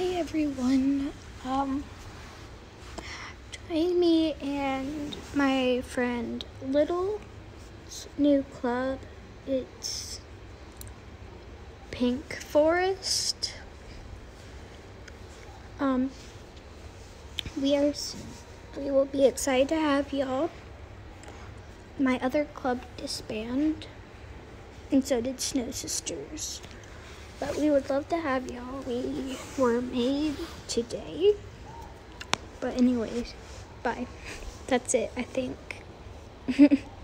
Hey everyone. Um join me and my friend Little's new club. It's Pink Forest. Um we are we will be excited to have y'all. My other club disbanded and so did Snow Sisters. But we would love to have y'all. We were made today. But anyways, bye. That's it, I think.